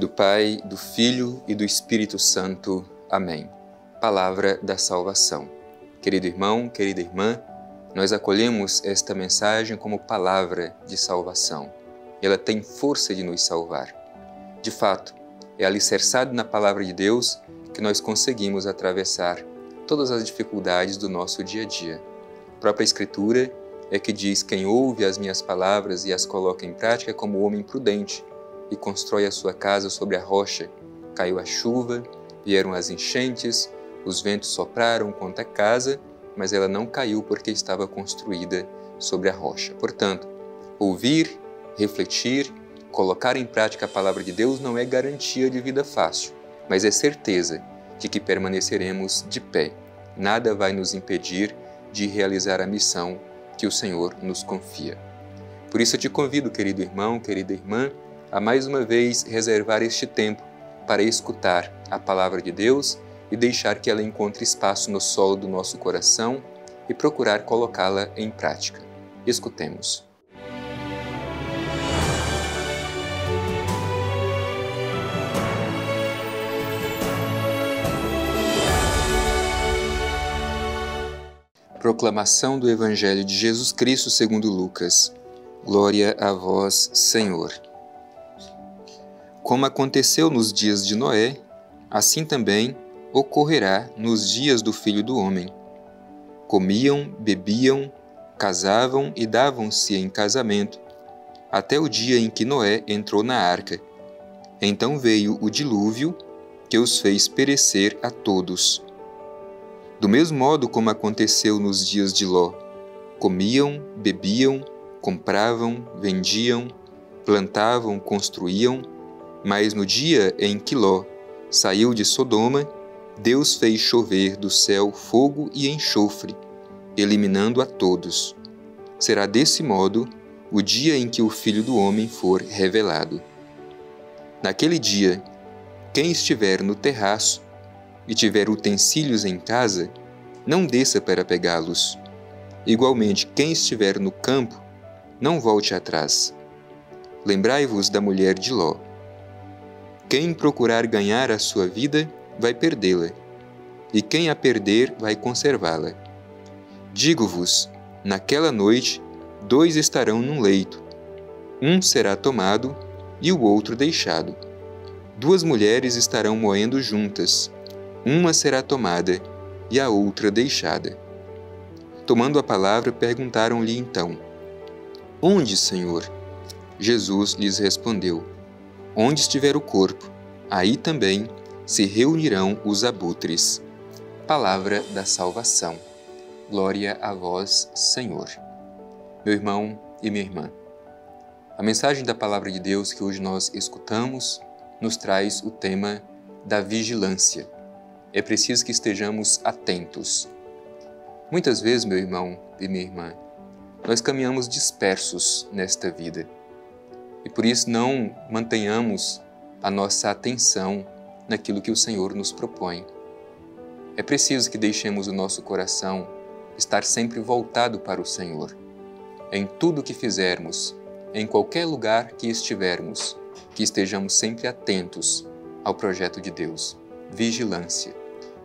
do Pai, do Filho e do Espírito Santo. Amém. Palavra da salvação. Querido irmão, querida irmã, nós acolhemos esta mensagem como palavra de salvação. Ela tem força de nos salvar. De fato, é alicerçado na palavra de Deus que nós conseguimos atravessar todas as dificuldades do nosso dia a dia. A própria Escritura é que diz: Quem ouve as minhas palavras e as coloca em prática é como o homem prudente e constrói a sua casa sobre a rocha. Caiu a chuva, vieram as enchentes, os ventos sopraram contra a casa, mas ela não caiu porque estava construída sobre a rocha. Portanto, ouvir, refletir, colocar em prática a palavra de Deus não é garantia de vida fácil, mas é certeza de que permaneceremos de pé. Nada vai nos impedir de realizar a missão que o Senhor nos confia. Por isso eu te convido, querido irmão, querida irmã, a mais uma vez reservar este tempo para escutar a palavra de Deus e deixar que ela encontre espaço no solo do nosso coração e procurar colocá-la em prática. Escutemos. Proclamação do Evangelho de Jesus Cristo segundo Lucas. Glória a vós, Senhor. Como aconteceu nos dias de Noé, assim também ocorrerá nos dias do Filho do Homem. Comiam, bebiam, casavam e davam-se em casamento, até o dia em que Noé entrou na arca. Então veio o dilúvio, que os fez perecer a todos. Do mesmo modo como aconteceu nos dias de Ló, comiam, bebiam, compravam, vendiam, plantavam, construíam, mas no dia em que Ló saiu de Sodoma, Deus fez chover do céu fogo e enxofre, eliminando a todos. Será desse modo o dia em que o Filho do Homem for revelado. Naquele dia, quem estiver no terraço e tiver utensílios em casa, não desça para pegá-los. Igualmente, quem estiver no campo, não volte atrás. Lembrai-vos da mulher de Ló quem procurar ganhar a sua vida vai perdê-la, e quem a perder vai conservá-la. Digo-vos: naquela noite, dois estarão num leito. Um será tomado e o outro deixado. Duas mulheres estarão moendo juntas. Uma será tomada e a outra deixada. Tomando a palavra, perguntaram-lhe então: Onde, Senhor? Jesus lhes respondeu: Onde estiver o corpo, aí também se reunirão os abutres. Palavra da salvação. Glória a vós, Senhor. Meu irmão e minha irmã, a mensagem da palavra de Deus que hoje nós escutamos nos traz o tema da vigilância. É preciso que estejamos atentos. Muitas vezes, meu irmão e minha irmã, nós caminhamos dispersos nesta vida e por isso não mantenhamos a nossa atenção naquilo que o Senhor nos propõe. É preciso que deixemos o nosso coração estar sempre voltado para o Senhor. Em tudo que fizermos, em qualquer lugar que estivermos, que estejamos sempre atentos ao projeto de Deus. Vigilância.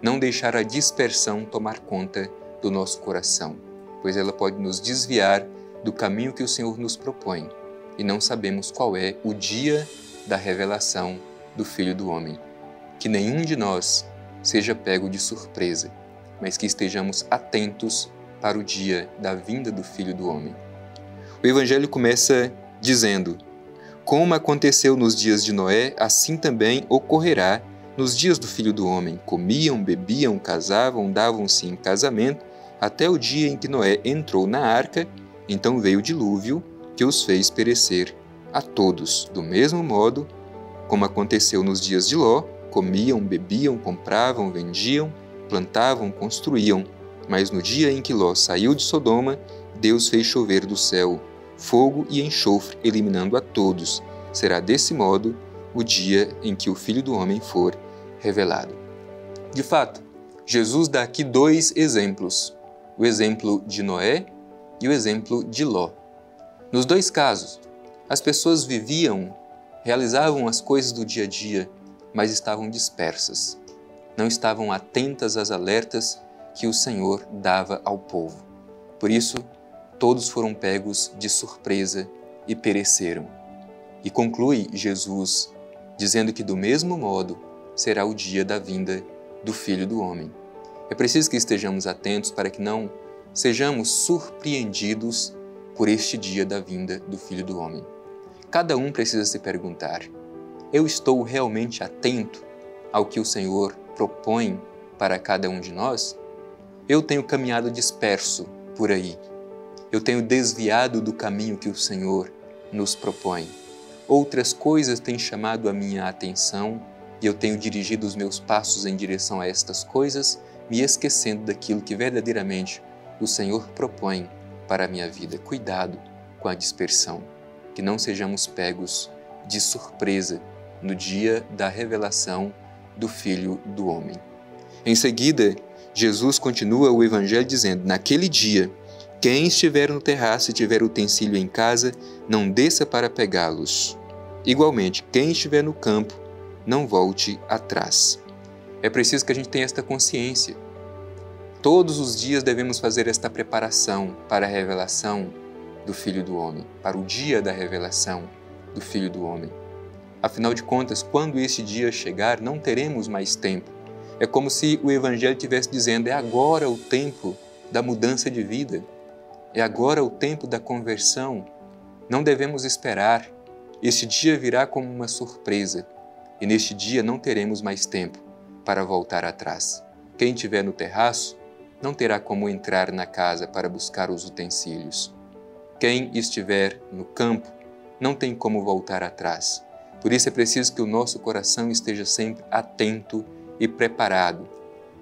Não deixar a dispersão tomar conta do nosso coração, pois ela pode nos desviar do caminho que o Senhor nos propõe e não sabemos qual é o dia da revelação do Filho do Homem. Que nenhum de nós seja pego de surpresa, mas que estejamos atentos para o dia da vinda do Filho do Homem. O Evangelho começa dizendo: Como aconteceu nos dias de Noé, assim também ocorrerá nos dias do Filho do Homem. Comiam, bebiam, casavam, davam-se em casamento, até o dia em que Noé entrou na arca, então veio o dilúvio que os fez perecer a todos, do mesmo modo como aconteceu nos dias de Ló, comiam, bebiam, compravam, vendiam, plantavam, construíam. Mas no dia em que Ló saiu de Sodoma, Deus fez chover do céu fogo e enxofre, eliminando a todos. Será desse modo o dia em que o Filho do Homem for revelado. De fato, Jesus dá aqui dois exemplos: o exemplo de Noé e o exemplo de Ló. Nos dois casos, as pessoas viviam realizavam as coisas do dia a dia, mas estavam dispersas. Não estavam atentas às alertas que o Senhor dava ao povo. Por isso, todos foram pegos de surpresa e pereceram. E conclui Jesus dizendo que, do mesmo modo, será o dia da vinda do Filho do Homem. É preciso que estejamos atentos para que não sejamos surpreendidos por este dia da vinda do Filho do Homem. Cada um precisa se perguntar: eu estou realmente atento ao que o Senhor propõe para cada um de nós? Eu tenho caminhado disperso por aí. Eu tenho desviado do caminho que o Senhor nos propõe. Outras coisas têm chamado a minha atenção e eu tenho dirigido os meus passos em direção a estas coisas, me esquecendo daquilo que verdadeiramente o Senhor propõe para a minha vida. Cuidado com a dispersão, que não sejamos pegos de surpresa no dia da revelação do Filho do Homem. Em seguida, Jesus continua o Evangelho dizendo: Naquele dia, quem estiver no terraço e tiver utensílio em casa, não desça para pegá-los. Igualmente, quem estiver no campo, não volte atrás. É preciso que a gente tenha esta consciência. Todos os dias devemos fazer esta preparação para a revelação do Filho do Homem, para o dia da revelação do Filho do Homem. Afinal de contas, quando esse dia chegar, não teremos mais tempo. É como se o Evangelho estivesse dizendo: é agora o tempo da mudança de vida, é agora o tempo da conversão. Não devemos esperar. Este dia virá como uma surpresa e neste dia não teremos mais tempo para voltar atrás. Quem estiver no terraço não terá como entrar na casa para buscar os utensílios. Quem estiver no campo não tem como voltar atrás. Por isso é preciso que o nosso coração esteja sempre atento e preparado.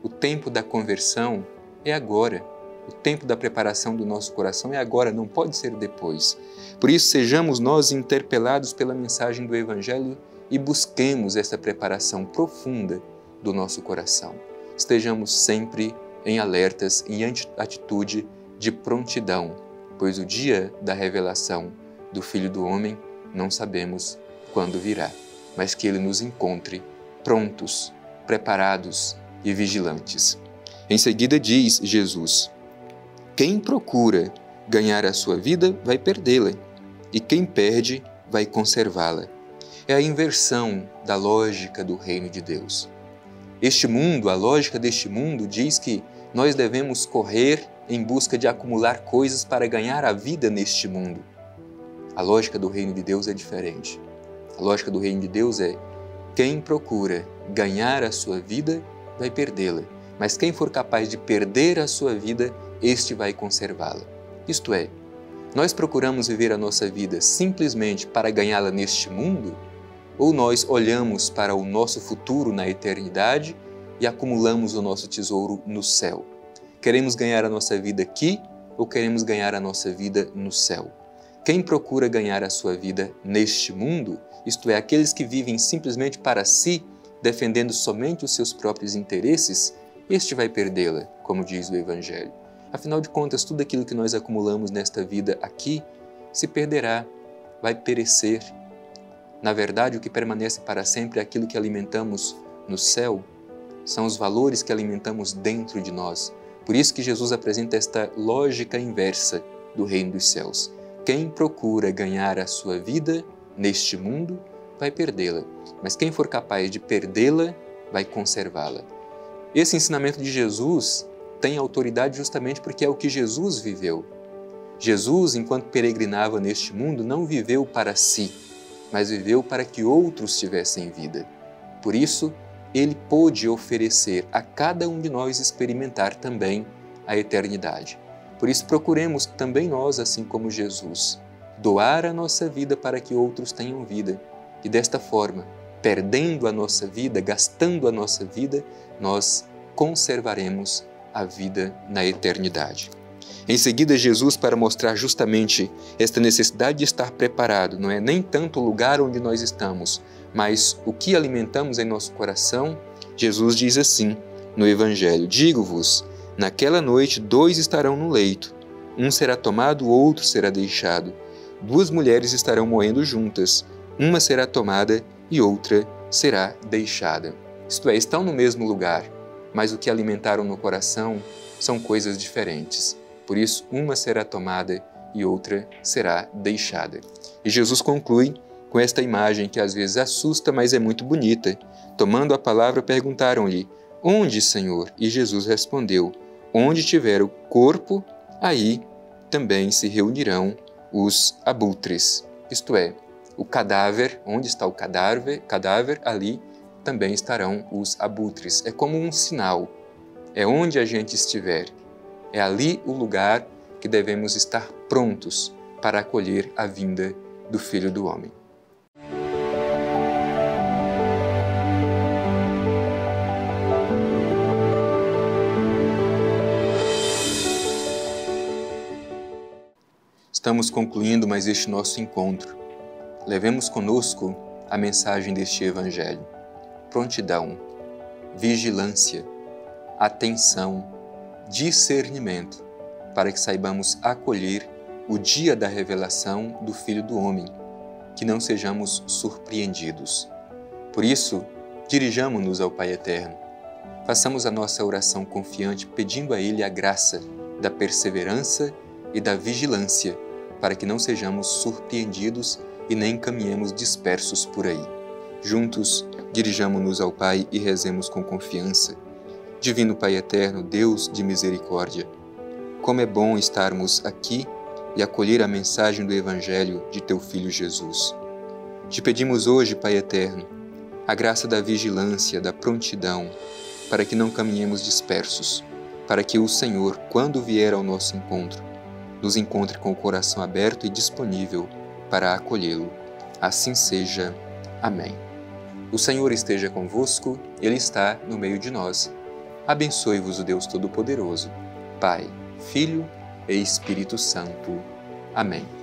O tempo da conversão é agora. O tempo da preparação do nosso coração é agora, não pode ser depois. Por isso, sejamos nós interpelados pela mensagem do Evangelho e busquemos essa preparação profunda do nosso coração. Estejamos sempre em alertas e atitude de prontidão, pois o dia da revelação do Filho do Homem não sabemos quando virá, mas que ele nos encontre prontos, preparados e vigilantes. Em seguida diz Jesus: quem procura ganhar a sua vida vai perdê-la, e quem perde vai conservá-la. É a inversão da lógica do reino de Deus. Este mundo, a lógica deste mundo, diz que nós devemos correr em busca de acumular coisas para ganhar a vida neste mundo. A lógica do reino de Deus é diferente. A lógica do reino de Deus é: quem procura ganhar a sua vida vai perdê-la, mas quem for capaz de perder a sua vida este vai conservá-la. Isto é, nós procuramos viver a nossa vida simplesmente para ganhá-la neste mundo? Ou nós olhamos para o nosso futuro na eternidade e acumulamos o nosso tesouro no céu? Queremos ganhar a nossa vida aqui ou queremos ganhar a nossa vida no céu? Quem procura ganhar a sua vida neste mundo, isto é, aqueles que vivem simplesmente para si, defendendo somente os seus próprios interesses, este vai perdê-la, como diz o Evangelho. Afinal de contas, tudo aquilo que nós acumulamos nesta vida aqui se perderá, vai perecer. Na verdade, o que permanece para sempre é aquilo que alimentamos no céu, são os valores que alimentamos dentro de nós. Por isso que Jesus apresenta esta lógica inversa do reino dos céus. Quem procura ganhar a sua vida neste mundo vai perdê-la, mas quem for capaz de perdê-la vai conservá-la. Esse ensinamento de Jesus tem autoridade justamente porque é o que Jesus viveu. Jesus, enquanto peregrinava neste mundo, não viveu para si, mas viveu para que outros tivessem vida. Por isso, ele pôde oferecer a cada um de nós experimentar também a eternidade. Por isso, procuremos também nós, assim como Jesus, doar a nossa vida para que outros tenham vida. E desta forma, perdendo a nossa vida, gastando a nossa vida, nós conservaremos a vida na eternidade. Em seguida, Jesus, para mostrar justamente esta necessidade de estar preparado, não é nem tanto o lugar onde nós estamos, mas o que alimentamos em nosso coração, Jesus diz assim no Evangelho: Digo-vos, naquela noite dois estarão no leito, um será tomado, o outro será deixado. Duas mulheres estarão moendo juntas, uma será tomada e outra será deixada. Isto é, estão no mesmo lugar, mas o que alimentaram no coração são coisas diferentes. Por isso, uma será tomada e outra será deixada. E Jesus conclui com esta imagem que às vezes assusta, mas é muito bonita. Tomando a palavra, perguntaram-lhe: Onde, Senhor? E Jesus respondeu: Onde tiver o corpo, aí também se reunirão os abutres. Isto é, o cadáver, onde está o cadáver, cadáver ali também estarão os abutres. É como um sinal. É onde a gente estiver. É ali o lugar que devemos estar prontos para acolher a vinda do Filho do Homem. Estamos concluindo mais este nosso encontro. Levemos conosco a mensagem deste Evangelho. Prontidão, vigilância, atenção, discernimento, para que saibamos acolher o dia da revelação do Filho do Homem, que não sejamos surpreendidos. Por isso, dirijamo-nos ao Pai Eterno. Façamos a nossa oração confiante, pedindo a Ele a graça da perseverança e da vigilância para que não sejamos surpreendidos e nem caminhemos dispersos por aí. Juntos, dirijamo-nos ao Pai e rezemos com confiança. Divino Pai eterno, Deus de misericórdia, como é bom estarmos aqui e acolher a mensagem do Evangelho de Teu Filho Jesus. Te pedimos hoje, Pai eterno, a graça da vigilância, da prontidão, para que não caminhemos dispersos, para que o Senhor, quando vier ao nosso encontro, nos encontre com o coração aberto e disponível para acolhê-lo. Assim seja. Amém. O Senhor esteja convosco, Ele está no meio de nós. Abençoe-vos o Deus Todo-Poderoso, Pai, Filho e Espírito Santo. Amém.